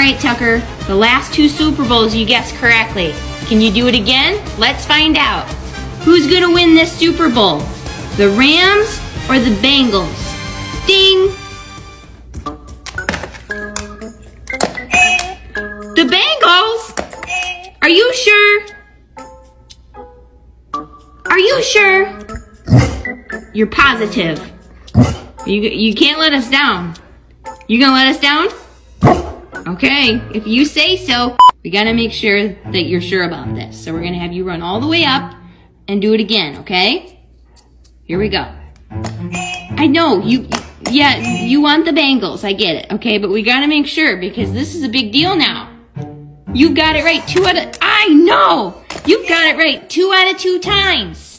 right, Tucker. The last two Super Bowls you guessed correctly. Can you do it again? Let's find out. Who's going to win this Super Bowl? The Rams or the Bengals? Ding! The Bengals? Are you sure? Are you sure? You're positive. You, you can't let us down. You gonna let us down? Okay, if you say so, we gotta make sure that you're sure about this. So we're gonna have you run all the way up and do it again, okay? Here we go. I know, you, yeah, you want the Bengals, I get it, okay? But we gotta make sure because this is a big deal now. You got it right two out of, I know! You got it right two out of two times.